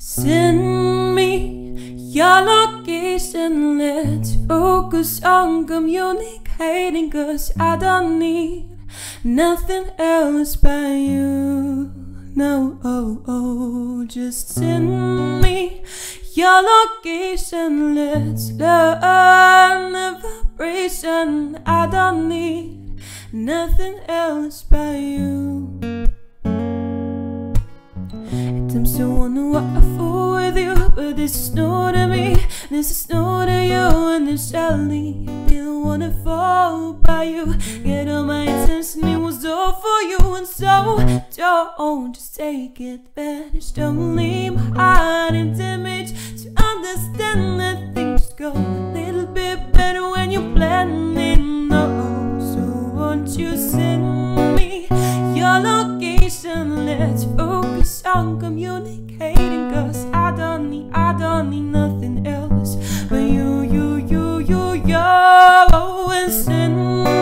Send me your location. Let's focus on communicating. Cause I don't need nothing else but you. No, oh, oh, just send me your location. Let's learn the vibration. I don't need nothing else but you. I'm so wonderful with you, but this is new to me. This is new to you, and this shall leave. Feel wonderful by you. Get all my attention, it was all for you, and so don't just take advantage. Don't leave my on communicating. Cause I don't need, I don't need nothing else but you, you, you, you, you. And send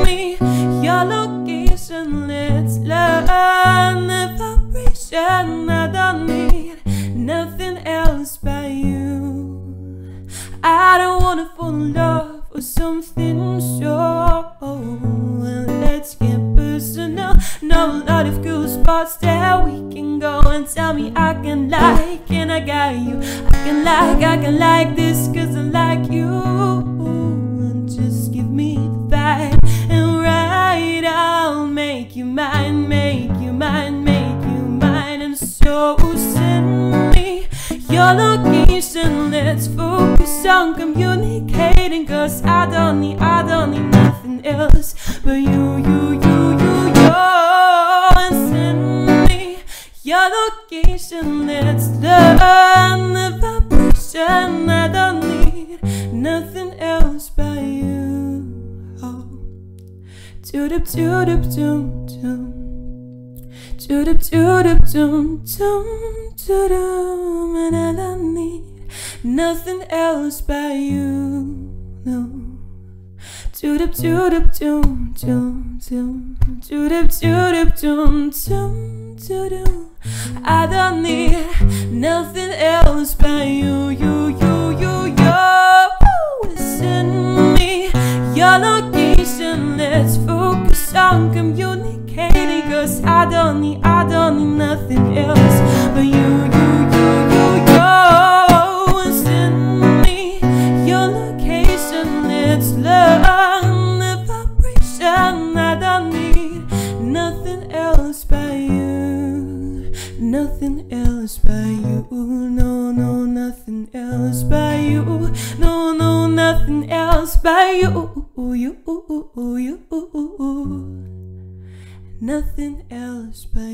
me your location. Let's learn the vibration. I don't need nothing else but you. I don't wanna fall in love with something so. Let's get personal. A lot of can like, and I got you. I can like, I can like this cause I like you. And just give me the vibe, and right, I'll make you mine, make you mine, make you mine. And so send me your location. Let's focus on communicating. Cause I don't need, I don't need nothing else but you, Let's learn the vibration. I don't need nothing else but you. Oh. Doodop doodop doom doom. Doodop doodop doom. And I don't need nothing else but you. No. Doodop doodop doom doom doom. Doodop doodop doom doom. I don't need nothing else but you, you, you, you, you. Send me your location. Let's focus on communicating. Cause I don't need, I don't need nothing else but you, you, you, you, you. Send me your location. Let's learn the vibration. I don't need nothing else but you. Nothing else but you. No, no, nothing else but you. No, no, nothing else but you. You, you. Nothing else you.